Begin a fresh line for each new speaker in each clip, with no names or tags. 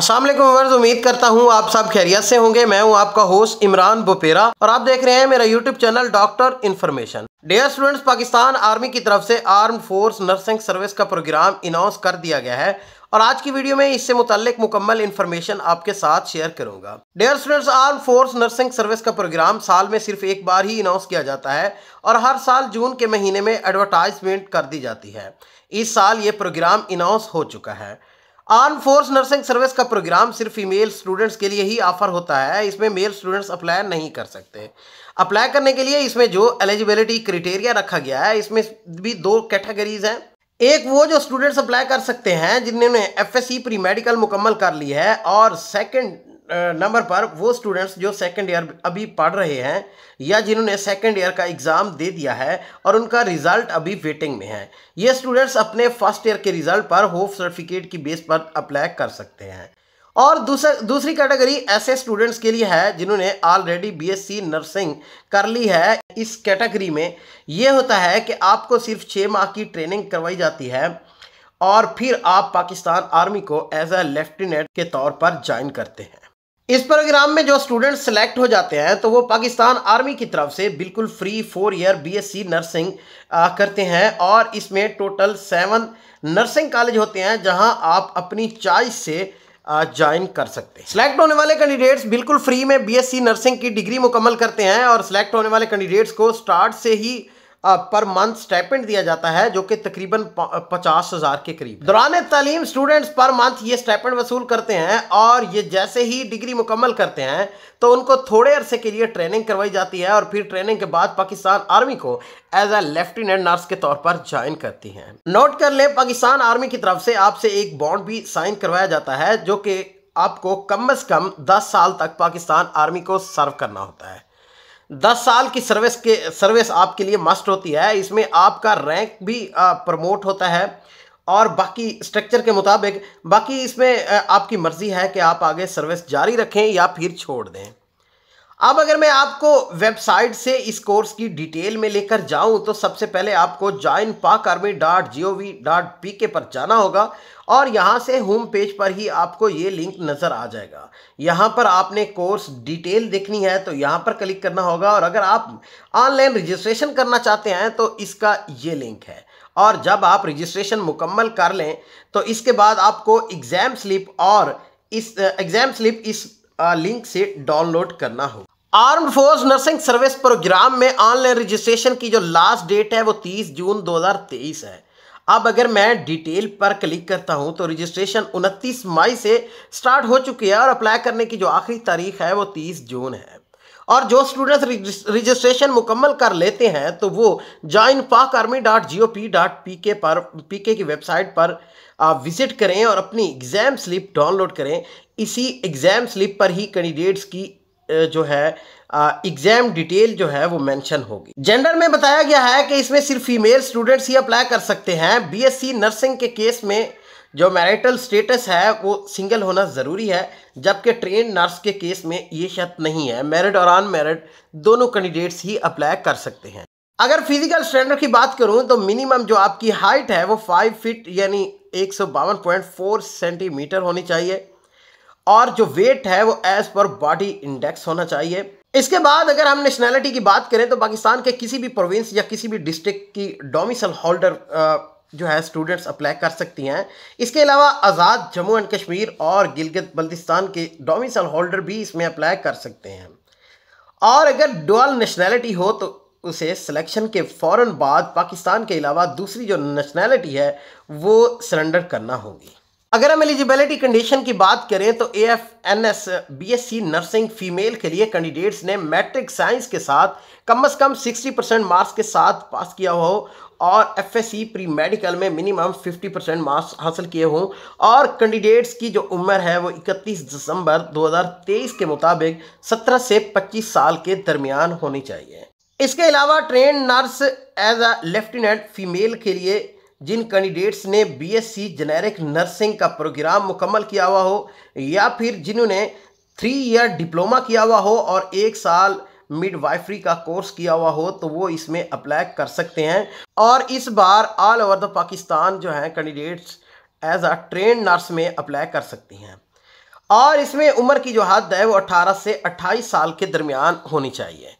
वालेकुम उम्मीद करता हूँ आप सब खैरियत से होंगे। मैं हूँ आपका होस्ट इमरान बुपेरा और आप देख रहे हैं मेरा YouTube channel doctor information dear students Pakistan army की तरफ़ से आर्म फोर्स नर्सिंग सर्विस का प्रोग्राम अनाउंस कर दिया गया है और आज की वीडियो में इससे मुतलिक मुकम्मल इन्फॉर्मेशन आपके साथ शेयर करूँगा। Dear students arm force nursing service का प्रोग्राम साल में सिर्फ़ एक बार ही अनाउंस किया जाता है और हर साल जून के महीने में एडवर्टाइजमेंट कर दी जाती है। इस साल ये प्रोग्राम अनाउंस हो चुका है। आर्म फोर्स नर्सिंग सर्विस का प्रोग्राम सिर्फ़ फीमेल स्टूडेंट्स के लिए ही ऑफ़र होता है। इसमें मेल स्टूडेंट्स अप्लाई नहीं कर सकते। अप्लाई करने के लिए इसमें जो एलिजिबिलिटी क्राइटेरिया रखा गया है, इसमें भी दो कैटेगरीज हैं। एक वो जो स्टूडेंट्स अप्लाई कर सकते हैं, जिन्होंने F S C pre medical मुकम्मल कर ली है, और सेकंड नंबर पर वो स्टूडेंट्स जो सेकंड ईयर अभी पढ़ रहे हैं या जिन्होंने सेकंड ईयर का एग्ज़ाम दे दिया है और उनका रिज़ल्ट अभी वेटिंग में है, ये स्टूडेंट्स अपने फ़र्स्ट ईयर के रिज़ल्ट पर होप सर्टिफिकेट की बेस पर अप्लाई कर सकते हैं। और दूसरा, दूसरी कैटेगरी ऐसे स्टूडेंट्स के लिए है जिन्होंने ऑलरेडी बीएससी नर्सिंग कर ली है। इस कैटेगरी में ये होता है कि आपको सिर्फ़ छः माह की ट्रेनिंग करवाई जाती है और फिर आप पाकिस्तान आर्मी को एज अ लेफ्टिनेंट के तौर पर ज्वाइन करते हैं। इस प्रोग्राम में जो स्टूडेंट्स सेलेक्ट हो जाते हैं तो वो पाकिस्तान आर्मी की तरफ़ से बिल्कुल free four year BSc nursing करते हैं और इसमें टोटल सेवन नर्सिंग कॉलेज होते हैं जहाँ आप अपनी चॉइस से ज्वाइन कर सकते हैं। सिलेक्ट होने वाले कैंडिडेट्स बिल्कुल फ्री में बीएससी नर्सिंग की डिग्री मुकम्मल करते हैं और सिलेक्ट होने वाले कैंडिडेट्स को स्टार्ट से ही पर मंथ स्टाइपेंड दिया जाता है, जो कि तकरीबन पचास हज़ार के करीब दौरान तालीम स्टूडेंट्स पर मंथ ये स्टाइपेंड वसूल करते हैं और ये जैसे ही डिग्री मुकम्मल करते हैं तो उनको थोड़े अरसे के लिए ट्रेनिंग करवाई जाती है और फिर ट्रेनिंग के बाद पाकिस्तान आर्मी को एज ए लेफ्टिनेंट नर्स के तौर पर ज्वाइन करती हैं। नोट कर ले, पाकिस्तान आर्मी की तरफ़ से आपसे एक बॉन्ड भी साइन करवाया जाता है, जो कि आपको कम अज़ कम दस साल तक पाकिस्तान आर्मी को सर्व करना होता है। दस साल की सर्विस के, सर्विस आपके लिए मस्ट होती है। इसमें आपका रैंक भी प्रमोट होता है और बाकी स्ट्रक्चर के मुताबिक, बाकी इसमें आपकी मर्ज़ी है कि आप आगे सर्विस जारी रखें या फिर छोड़ दें। अब अगर मैं आपको वेबसाइट से इस कोर्स की डिटेल में लेकर जाऊँ तो सबसे पहले आपको join Pak army dot G O V dot P K पर जाना होगा और यहाँ से होम पेज पर ही आपको ये लिंक नज़र आ जाएगा। यहाँ पर आपने कोर्स डिटेल देखनी है तो यहाँ पर क्लिक करना होगा और अगर आप ऑनलाइन रजिस्ट्रेशन करना चाहते हैं तो इसका ये लिंक है। और जब आप रजिस्ट्रेशन मुकम्मल कर लें तो इसके बाद आपको एग्ज़ाम स्लिप और इस एग्ज़ाम स्लिप इस लिंक से डाउनलोड करना होगा। Armed force nursing service program में ऑनलाइन रजिस्ट्रेशन की जो लास्ट डेट है वो 30 जून 2023 है। अब अगर मैं डिटेल पर क्लिक करता हूँ तो रजिस्ट्रेशन 29 मई से स्टार्ट हो चुकी है और अप्लाई करने की जो आखिरी तारीख है वो 30 जून है। और जो स्टूडेंट्स रजिस्ट्रेशन मुकम्मल कर लेते हैं तो वो join Pak army dot G O P dot P K पर पी के की वेबसाइट पर विज़िट करें और अपनी एग्ज़ाम स्लिप डाउनलोड करें। इसी एग्ज़ाम स्लिप पर ही कैंडिडेट्स की जो है एग्ज़ाम डिटेल जो है, वो मेंशन होगी। जेंडर में बताया गया है कि इसमें सिर्फ़ फीमेल स्टूडेंट्स ही अप्लाई कर सकते हैं। बीएससी नर्सिंग के केस में जो मैरिटल स्टेटस है, वो सिंगल होना ज़रूरी है, जबकि ट्रेन नर्स के केस में ये शर्त नहीं है। मेरिट और अनमेरिट दोनों कैंडिडेट्स ही अप्लाई कर सकते हैं। अगर फ़िज़िकल स्टैंडर्ड की बात करूँ तो मिनिमम जो आपकी हाइट है, वो फाइव फिट यानी एक सेंटीमीटर होनी चाहिए। और जो वेट है वो एज पर बॉडी इंडेक्स होना चाहिए। इसके बाद अगर हम नेशनैलिटी की बात करें तो पाकिस्तान के किसी भी प्रोविंस या किसी भी डिस्ट्रिक्ट की डोमिसल होल्डर जो है स्टूडेंट्स अप्लाई कर सकती हैं। इसके अलावा आज़ाद जम्मू एंड कश्मीर और गिलगित बल्तिस्तान के डोमिसल होल्डर भी इसमें अप्लाई कर सकते हैं। और अगर डुअल नेशनैलिटी हो तो उसे सिलेक्शन के फ़ौर बाद पाकिस्तान के अलावा दूसरी जो नेशनैलिटी है वो सरेंडर करना होगी। अगर हम एलिजिबिलिटी कंडीशन की बात करें तो A F N S B S C nursing female के लिए कैंडिडेट्स ने मैट्रिक साइंस के साथ कम अज़ कम 60 परसेंट मार्क्स के साथ पास किया हो और F S C pre medical में मिनिमम 50 परसेंट मार्क्स हासिल किए हों। और कैंडिडेट्स की जो उम्र है वो 31 दिसंबर 2023 के मुताबिक 17 से 25 साल के दरमियान होनी चाहिए। इसके अलावा train nurse as a lieutenant female के लिए जिन कैंडिडेट्स ने बीएससी जेनेरिक नर्सिंग का प्रोग्राम मुकम्मल किया हुआ हो, या फिर जिन्होंने थ्री ईयर डिप्लोमा किया हुआ हो और एक साल मिड वाइफरी का कोर्स किया हुआ हो तो वो इसमें अप्लाई कर सकते हैं। और इस बार ऑल ओवर द पाकिस्तान जो है candidates as a train nurse में अप्लाई कर सकती हैं। और इसमें उम्र की जो हद है वो 18 से 28 साल के दरमियान होनी चाहिए।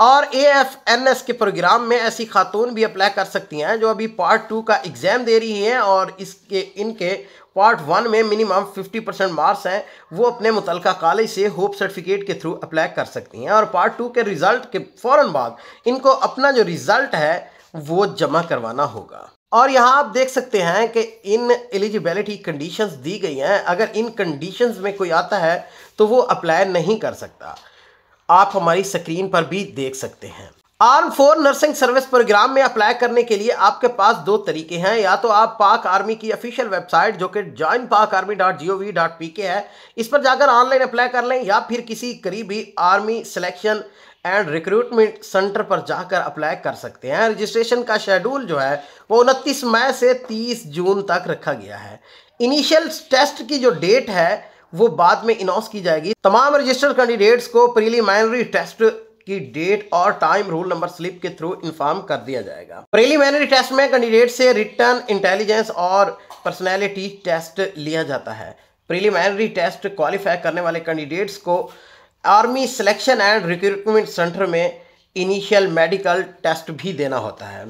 और ए एफ़ एन एस के प्रोग्राम में ऐसी खातून भी अप्लाई कर सकती हैं जो अभी पार्ट टू का एग्ज़ाम दे रही हैं और इसके, इनके पार्ट वन में मिनिमम 50 परसेंट मार्क्स हैं, वो अपने मुतल कॉलेज से होप सर्टिफिकेट के थ्रू अप्लाई कर सकती हैं। और पार्ट टू के रिज़ल्ट के फ़ौर बाद इनको अपना जो रिज़ल्ट है, वो जमा करवाना होगा। और यहाँ आप देख सकते हैं कि इन एलिजिबिलिटी कंडीशंस दी गई हैं। अगर इन कंडीशंस में कोई आता है तो वो अप्लाई नहीं कर सकता। आप हमारी स्क्रीन पर भी देख सकते हैं। Arm four nursing service program में अप्लाई करने के लिए आपके पास दो तरीके हैं। या तो आप पाक आर्मी की ऑफिशियल वेबसाइट जो कि join Pak army dot G O V dot P K है, इस पर जाकर ऑनलाइन अप्लाई कर लें, या फिर किसी करीबी army selection and recruitment centre पर जाकर अप्लाई कर सकते हैं। रजिस्ट्रेशन का शेड्यूल जो है, वो उनतीस मई से तीस जून तक रखा गया है। इनिशियल टेस्ट की जो डेट है वो बाद में इनाउंस की जाएगी। तमाम रजिस्टर्ड कैंडिडेट्स को प्रीलिमिनरी टेस्ट की डेट और टाइम रूल नंबर स्लिप के थ्रू इन्फॉर्म कर दिया जाएगा। प्रीलिमिनरी टेस्ट में कैंडिडेट से रिटर्न इंटेलिजेंस और पर्सनैलिटी टेस्ट लिया जाता है। प्रीलिमिनरी टेस्ट क्वालिफाई करने वाले कैंडिडेट्स को army selection and recruitment centre में इनिशियल मेडिकल टेस्ट भी देना होता है।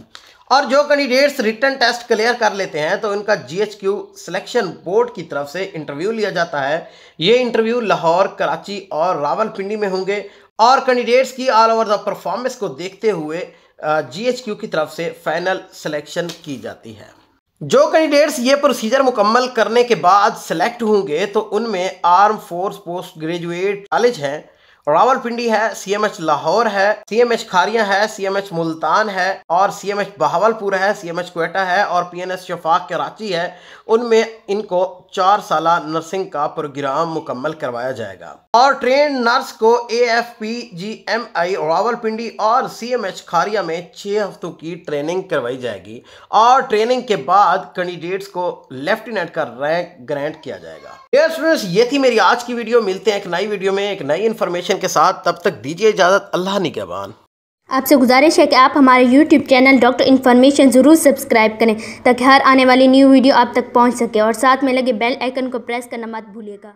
और जो कैंडिडेट्स रिटर्न टेस्ट क्लियर कर लेते हैं तो उनका जीएचक्यू सिलेक्शन बोर्ड की तरफ़ से इंटरव्यू लिया जाता है। ये इंटरव्यू लाहौर, कराची और रावलपिंडी में होंगे। और कैंडिडेट्स की ऑल ओवर द परफॉर्मेंस को देखते हुए जीएचक्यू की तरफ़ से फाइनल सिलेक्शन की जाती है। जो कैंडिडेट्स ये प्रोसीजर मुकम्मल करने के बाद सेलेक्ट होंगे तो उनमें arm force post graduate college हैं। रावलपिंडी है सीएमएच लाहौर है सीएमएच खारिया है सीएमएच मुल्तान है और सीएमएच बहावलपुर है सीएमएच क्वेटा है और पीएनएस शफाक कराची है। उनमें इनको चार साल नर्सिंग का प्रोग्राम मुकम्मल करवाया जाएगा। और ट्रेन नर्स को A F P G M I Rawalpindi और सी एम एच खारिया में छः हफ्तों की ट्रेनिंग करवाई जाएगी और ट्रेनिंग के बाद कैंडिडेट्स को लेफ्टिनेंट का रैंक ग्रांट किया जाएगा। ये थी मेरी आज की वीडियो। मिलते हैं एक नई वीडियो में, एक नई इन्फॉर्मेशन के साथ तब तक दीजिए इजाज़त, अल्लाह निगहबान
आपसे गुजारिश है कि आप हमारे यूट्यूब चैनल डॉक्टर इन्फॉर्मेशन ज़रूर सब्सक्राइब करें, ताकि हर आने वाली न्यू वीडियो आप तक पहुँच सके, और साथ में लगे बेल आइकन को प्रेस करना मत भूलिएगा।